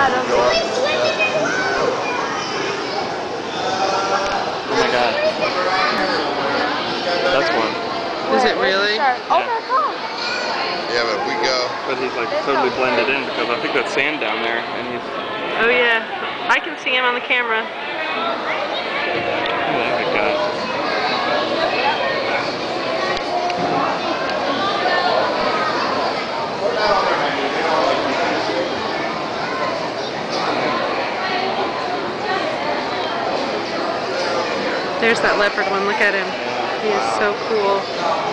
That doesn't Oh my god. That's one. Is it really? Oh, my god. Yeah, but if we go, But he's like totally blended in because I think that's sand down there and he's Oh yeah. I can see him on the camera. oh my god. There's that leopard one. Look at him. He is so cool.